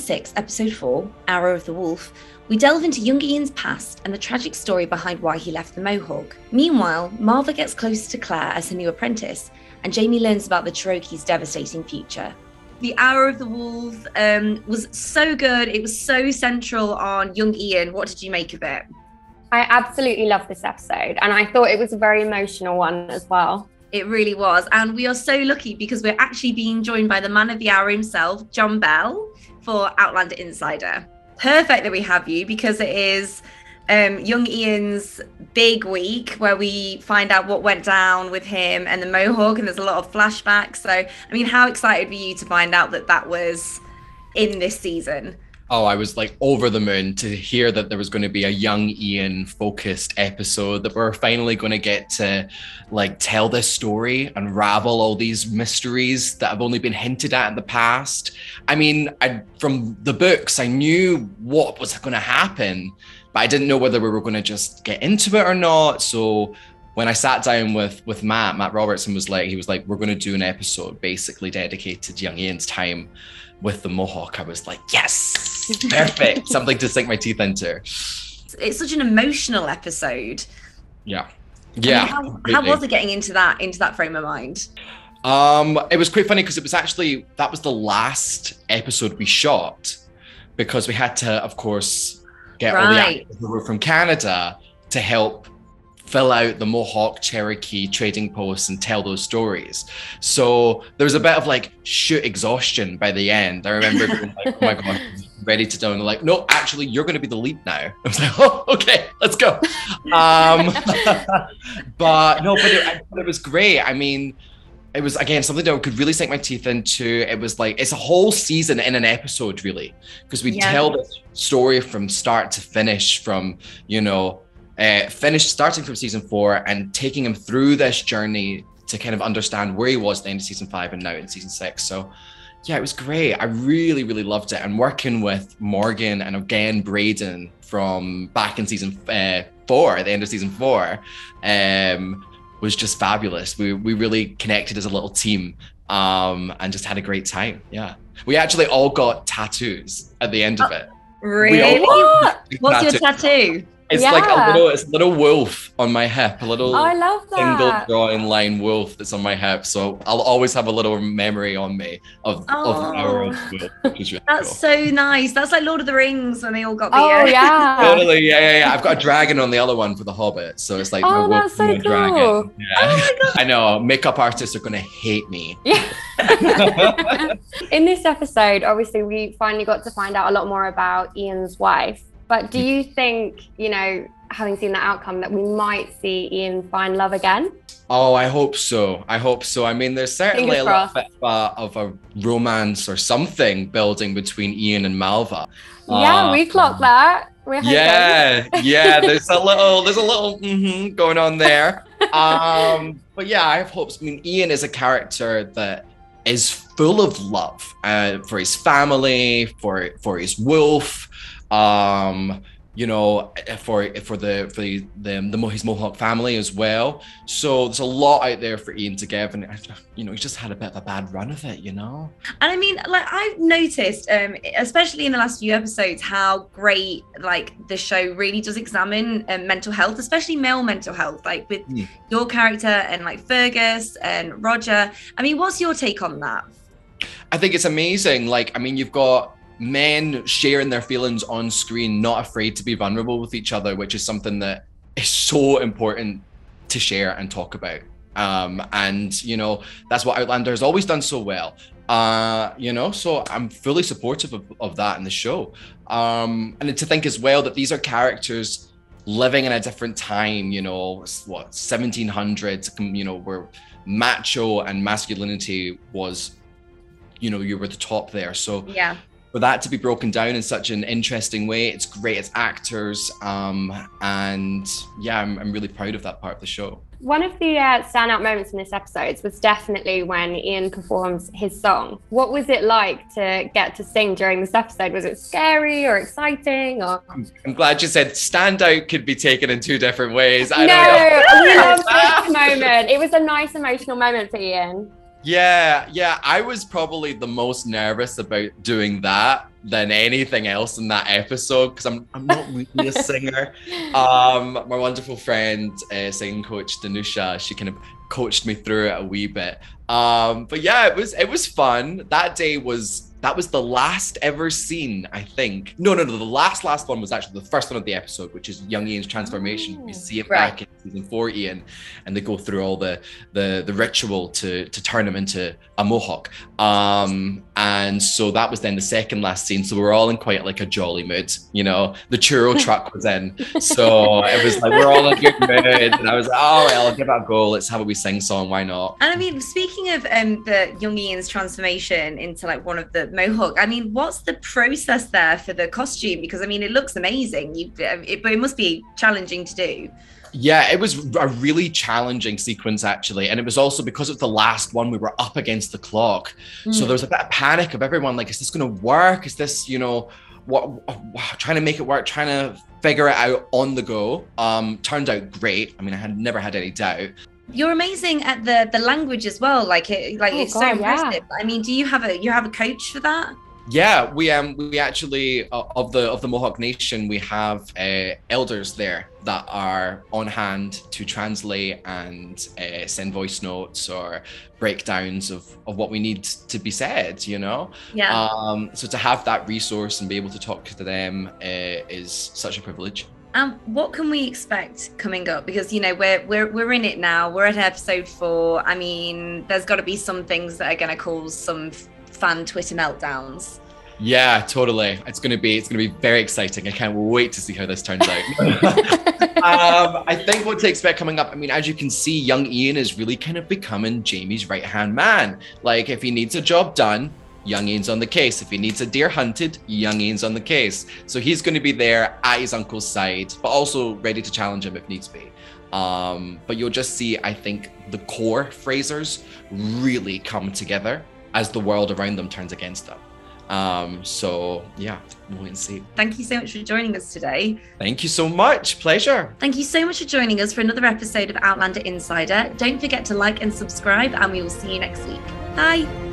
6, Episode 4, Hour of the Wolf, we delve into young Ian's past and the tragic story behind why he left the Mohawk. Meanwhile, Malva gets closer to Claire as her new apprentice, and Jamie learns about the Cherokee's devastating future. The Hour of the Wolf um, was so good. It was so central on young Ian. What did you make of it? I absolutely love this episode, and I thought it was a very emotional one as well. It really was. And we are so lucky because we're actually being joined by the man of the hour himself, John Bell, for Outlander Insider. Perfect that we have you because it is um, young Ian's big week where we find out what went down with him and the Mohawk, and there's a lot of flashbacks. So, I mean, how excited were you to find out that that was in this season? Oh, I was like over the moon to hear that there was going to be a young Ian focused episode that we're finally going to get to like tell this story, unravel all these mysteries that have only been hinted at in the past. I mean, I from the books, I knew what was going to happen, but I didn't know whether we were going to just get into it or not. So when I sat down with with Matt, Matt Robertson was like, he was like, we're going to do an episode basically dedicated to young Ian's time with the mohawk, I was like, yes, perfect, something to sink my teeth into. It's such an emotional episode. Yeah, yeah. I mean, how, how, was it getting into that into that frame of mind? Um, it was quite funny because it was actually that was the last episode we shot because we had to, of course, get right. all the actors who were from Canada to help fill out the Mohawk Cherokee trading posts and tell those stories. So there was a bit of like shoot exhaustion by the end. I remember being like, oh my god, ready to do. And they're like, no, actually, you're going to be the lead now. I was like, oh, okay, let's go. Um, but no, but it, it was great. I mean, it was again something that I could really sink my teeth into. It was like it's a whole season in an episode, really, because we yeah. tell the story from start to finish, from you know uh, finished starting from season four and taking him through this journey to kind of understand where he was at the end of season five and now in season six. So yeah, it was great. I really, really loved it. And working with Morgan and again Braeden from back in season uh, four, at the end of season four, um, was just fabulous. We we really connected as a little team um, and just had a great time. Yeah, we actually all got tattoos at the end of it. Really? What's your tattoo? It's yeah. like a little, it's a little wolf on my hip, a little oh, I love that. single drawing line wolf that's on my hip. So I'll always have a little memory on me of, oh. of our wolf. Really that's cool. so nice. That's like Lord of the Rings when they all got the. Oh yeah. totally, yeah, yeah, yeah. I've got a dragon on the other one for the Hobbit, so it's like oh, my wolf that's so cool. dragon. Oh, yeah. Oh I know. Makeup artists are gonna hate me. Yeah. In this episode, obviously, we finally got to find out a lot more about Ian's wife. But do you think, you know, having seen the outcome, that we might see Ian find love again? Oh, I hope so. I hope so. I mean, there's certainly a little bit of a, of a, romance or something building between Ian and Malva. Yeah, uh, we clocked that. We're yeah, yeah. There's a little, there's a little mm-hmm going on there. um, but yeah, I have hopes. I mean, Ian is a character that is full of love uh, for his family, for for his wolf, um, you know, for for the for the the, the his Mohawk family as well. So there's a lot out there for Ian to give, and you know, he's just had a bit of a bad run of it, you know. And I mean, like I've noticed, um, especially in the last few episodes, how great like the show really does examine um, mental health, especially male mental health, like with mm. your character and like Fergus and Roger. I mean, what's your take on that? I think it's amazing. Like, I mean, you've got men sharing their feelings on screen, not afraid to be vulnerable with each other, which is something that is so important to share and talk about. Um, and you know that's what Outlander has always done so well. Uh, you know, so I'm fully supportive of, of that in the show. Um, and to think as well that these are characters living in a different time. You know, what 1700s. You know, where macho and masculinity was you know you were the top there so yeah for that to be broken down in such an interesting way it's great as actors um, and yeah I'm, I'm, really proud of that part of the show. One of the uh, standout moments in this episode was definitely when ian performs his song. What was it like to get to sing during this episode? Was it scary or exciting or? I'm, I'm glad you said standout could be taken in two different ways. I no we loved this moment. It was a nice emotional moment for ian yeah, yeah. I was probably the most nervous about doing that than anything else in that episode because I'm I'm not really a singer. Um, my wonderful friend, uh, singing coach Danusha, she kind of coached me through it a wee bit. Um, but yeah, it was it was fun. That day was that was the last ever scene, I think. No, no, no. The last, last one was actually the first one of the episode, which is young Ian's transformation. Oh, we see it right. back in season four, Ian, and they go through all the the the ritual to to turn him into a mohawk. Um, and so that was then the second last scene. So we are all in quite like a jolly mood, you know. The churro truck was in, so it was like we're all in a good mood. And I was like, oh well, I'll give it a go. Let's have a wee sing song. Why not? And I mean, speaking of um the young Ian's transformation into like one of the mohawk. I mean, what's the process there for the costume? Because I mean, it looks amazing. You, it, but it must be challenging to do. Yeah, it was a really challenging sequence actually, and it was also because it's the last one we were up against the clock, mm. so there was a bit of panic of everyone like, is this going to work? Is this you know what? Trying to make it work, trying to figure it out on the go. Um, turned out great. I mean, I had never had any doubt you're amazing at the the language as well like it like oh, it's God, so impressive yeah. i mean do you have a you have a coach for that yeah we um we actually uh, of the of the mohawk nation we have uh, elders there that are on hand to translate and uh, send voice notes or breakdowns of of what we need to be said you know yeah um so to have that resource and be able to talk to them uh, is such a privilege um, what can we expect coming up? Because you know we're we're we're in it now. We're at episode four. I mean, there's got to be some things that are going to cause some fan Twitter meltdowns. Yeah, totally. It's gonna be it's gonna be very exciting. I can't wait to see how this turns out. um, I think what to expect coming up. I mean, as you can see, young Ian is really kind of becoming Jamie's right hand man. Like, if he needs a job done, Young Ian's on the case. If he needs a deer hunted, Young Ian's on the case. So he's going to be there at his uncle's side, but also ready to challenge him if needs be. Um, but you'll just see, I think, the core Frasers really come together as the world around them turns against them. Um, so yeah, we'll wait and see. Thank you so much for joining us today. Thank you so much. Pleasure. Thank you so much for joining us for another episode of Outlander Insider. Don't forget to like and subscribe, and we will see you next week. Bye.